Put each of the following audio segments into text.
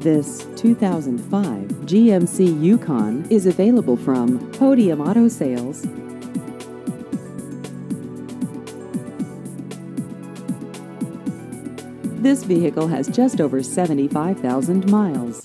This 2005 GMC Yukon is available from Podium Auto Sales. This vehicle has just over 75,000 miles.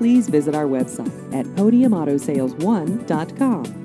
Please visit our website at podiumautosales1.com.